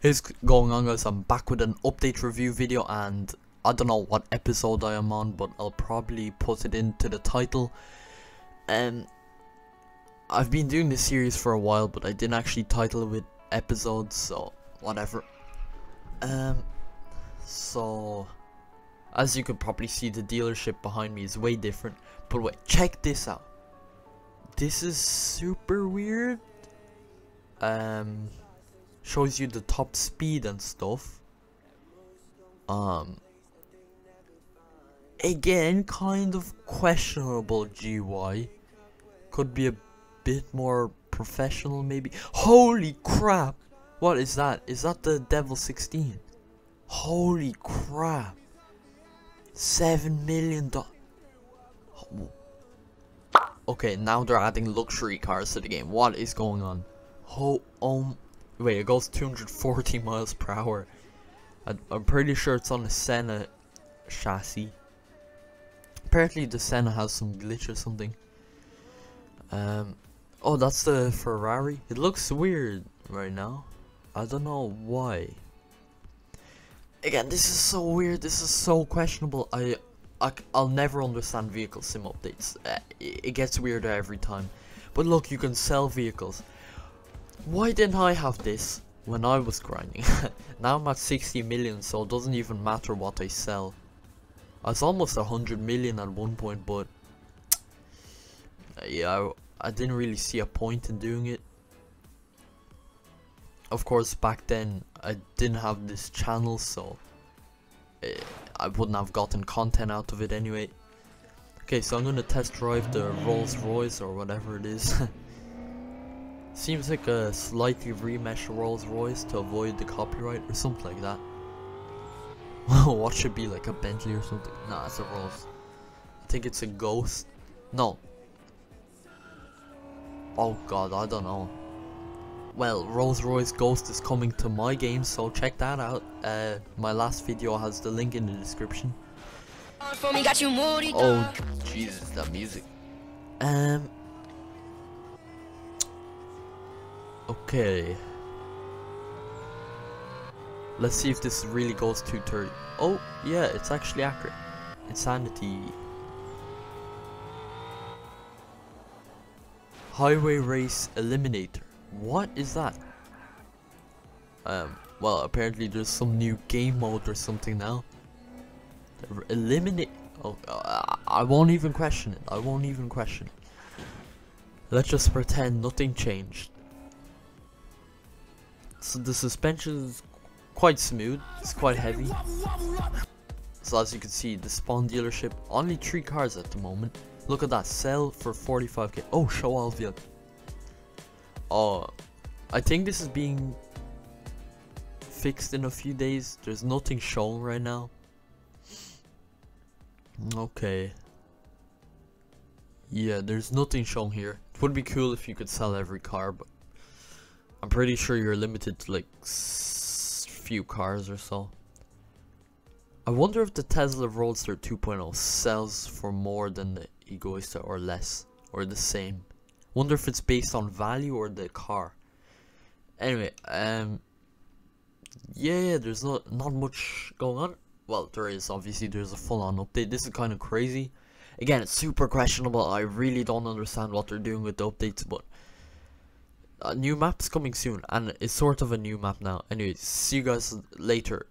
Here's going on guys, I'm back with an update review video and I don't know what episode I am on but I'll probably put it into the title. Um, I've been doing this series for a while but I didn't actually title it with episodes so whatever. Um, so as you could probably see the dealership behind me is way different but wait check this out. This is super weird. Um shows you the top speed and stuff. Um, again, kind of questionable GY. Could be a bit more professional, maybe. Holy crap! What is that? Is that the Devel 16? Holy crap! Seven million dollars. Okay, now they're adding luxury cars to the game. What is going on? Oh, um. Wait, it goes 240 miles per hour. I, I'm pretty sure it's on the Senna chassis. Apparently the Senna has some glitch or something. Um, oh, that's the Ferrari. It looks weird right now. I don't know why. Again, this is so weird. This is so questionable. I, I will never understand vehicle sim updates. Uh, it, it gets weirder every time. But look, you can sell vehicles. Why didn't I have this when I was grinding? now I'm at 60 million so it doesn't even matter what I sell. I was almost 100 million at one point but yeah I, I didn't really see a point in doing it. Of course back then I didn't have this channel so uh, I wouldn't have gotten content out of it anyway. Okay so I'm gonna test drive the Rolls Royce or whatever it is. Seems like a slightly remeshed Rolls Royce to avoid the copyright or something like that. what should be like a Bentley or something? Nah, it's a Rolls. I think it's a Ghost. No. Oh god, I don't know. Well, Rolls Royce Ghost is coming to my game, so check that out. Uh, my last video has the link in the description. Oh, Jesus, that music. Um, Okay. Let's see if this really goes to 30. Oh, yeah, it's actually accurate. Insanity. Highway Race Eliminator. What is that? Um, well, apparently there's some new game mode or something now. Eliminate. Oh, uh, I won't even question it. I won't even question it. Let's just pretend nothing changed. So the suspension is quite smooth, it's quite heavy. So as you can see, the spawn dealership, only 3 cars at the moment. Look at that, sell for 45k. Oh, show all vehicle. Oh, I think this is being fixed in a few days. There's nothing shown right now. Okay. Yeah, there's nothing shown here. It would be cool if you could sell every car, but I'm pretty sure you're limited to like few cars or so. I wonder if the Tesla Roadster 2.0 sells for more than the Egoista or less or the same. Wonder if it's based on value or the car. Anyway, um yeah, there's not not much going on. Well, there is obviously there's a full-on update. This is kind of crazy. Again, it's super questionable. I really don't understand what they're doing with the updates, but a new map's coming soon and it's sort of a new map now. Anyways see you guys later